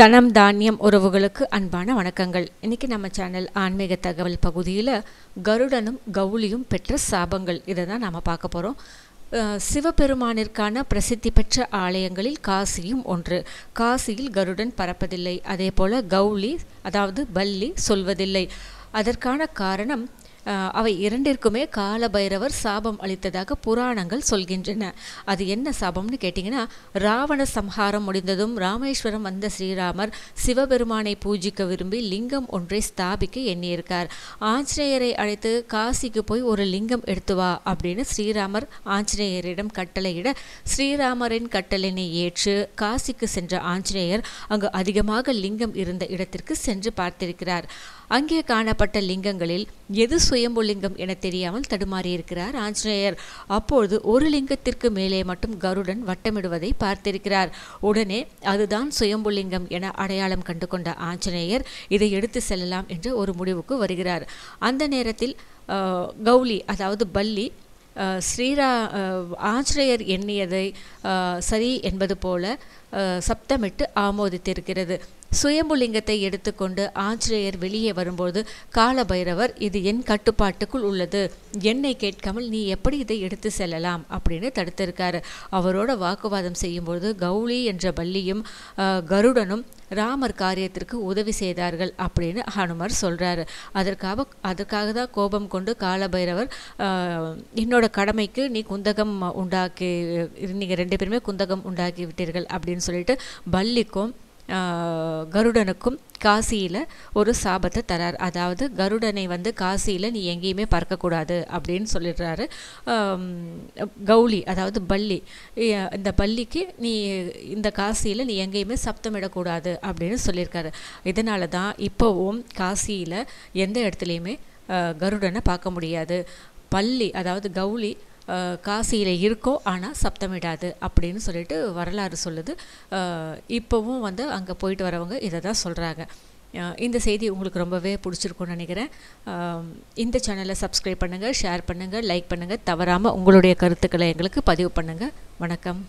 தனம் தானியம் உறவுகளுக்கு அன்பான வணக்கங்கள். இன்னைக்கு நம்ம சேனல் ஆன்மீக தகவல் பகுதியில் கருடனும் கவுளியும் பெற்ற சாபங்கள். இதை தான் நாம் பார்க்க போகிறோம் சிவபெருமானிற்கான பிரசித்தி பெற்ற ஆலயங்களில் காசியும் ஒன்று. காசியில் கருடன் பறப்பதில்லை. அதே போல் கவுளி அதாவது பல்லி சொல்வதில்லை. அதற்கான காரணம் அவை இரண்டிற்குமே காலபைரவர் சாபம் அளித்ததாக புராணங்கள் சொல்கின்றன. அது என்ன சாபம்னு கேட்டிங்கன்னா ராவண சம்ஹாரம் முடிந்ததும் ராமேஸ்வரம் வந்த ஸ்ரீராமர் சிவபெருமானை பூஜிக்க விரும்பி லிங்கம் ஒன்றை ஸ்தாபிக்க எண்ணியிருக்கார். ஆஞ்சநேயரை அழைத்து காசிக்கு போய் ஒரு லிங்கம் எடுத்து வா அப்படின்னு ஸ்ரீராமர் ஆஞ்சநேயரிடம் கட்டளையிட ஸ்ரீராமரின் கட்டளையினை ஏற்று காசிக்கு சென்ற ஆஞ்சநேயர் அங்கு அதிகமாக லிங்கம் இருந்த இடத்திற்கு சென்று பார்த்திருக்கிறார். அங்கே காணப்பட்ட லிங்கங்களில் எது சுயம்புலிங்கம் என தெரியாமல் தடுமாறியிருக்கிறார் ஆஞ்சநேயர் அப்பொழுது ஒரு லிங்கத்திற்கு மேலே மட்டும் கருடன் வட்டமிடுவதை பார்த்திருக்கிறார். உடனே அதுதான் சுயம்புலிங்கம் என அடையாளம் கண்டு கொண்ட ஆஞ்சநேயர் இதை எடுத்து செல்லலாம் என்று ஒரு முடிவுக்கு வருகிறார். அந்த நேரத்தில் கௌலி அதாவது பல்லி ஸ்ரீரா ஆஞ்சநேயர் எண்ணியதை சரி என்பது போல சப்தமிட்டு ஆமோதித்திருக்கிறது. சுயம்புலிங்கத்தை எடுத்துக்கொண்டு ஆஞ்சநேயர் வெளியே வரும்போது காலபைரவர் இது என் கட்டுப்பாட்டுக்குள் உள்ளது. என்னை கேட்காமல் நீ எப்படி இதை எடுத்து செல்லலாம்? அப்படின்னு தடுத்திருக்காரு. அவரோட வாக்குவாதம் செய்யும்போது கௌளி என்ற பள்ளியும் கருடனும் ராமர் காரியத்திற்கு உதவி செய்தார்கள் அப்படின்னு ஹனுமர் சொல்கிறாரு அதற்காக அதற்காக தான் கோபம் கொண்டு காலபைரவர் என்னோட கடமைக்கு நீ குந்தகம் உண்டாக்கி நீங்கள் ரெண்டு பேருமே குந்தகம் உண்டாக்கி விட்டீர்கள் அப்படின்னு சொல்லிட்டு பள்ளிக்கும் கருடனுக்கும் காசியில் ஒரு சாபத்தை தரார். அதாவது கருடனை வந்து காசியில் நீ எங்கேயுமே பறக்கக்கூடாது அப்படின்னு சொல்லிடுறாரு. கௌளி கௌலி அதாவது பள்ளி இந்த பள்ளிக்கு நீ இந்த காசியில் நீ எங்கேயுமே சப்தமிடக்கூடாது அப்படின்னு சொல்லியிருக்காரு. இதனால தான் இப்போவும் காசியில் எந்த இடத்துலையுமே கருடனை பார்க்க முடியாது. பள்ளி அதாவது கௌலி காசியில் இருக்கோ ஆனால் சப்தமிடாது அப்படின்னு சொல்லிட்டு வரலாறு சொல்லுது. இப்போவும் வந்து அங்கே போயிட்டு வரவங்க இதை தான் சொல்கிறாங்க இந்த செய்தி உங்களுக்கு ரொம்பவே பிடிச்சிருக்கும்னு நினைக்கிறேன். இந்த சேனலை சப்ஸ்கிரைப் பண்ணுங்கள் ஷேர் பண்ணுங்கள் லைக் பண்ணுங்கள் தவறாமல் உங்களுடைய கருத்துக்களை எங்களுக்கு பதிவு பண்ணுங்கள் வணக்கம்.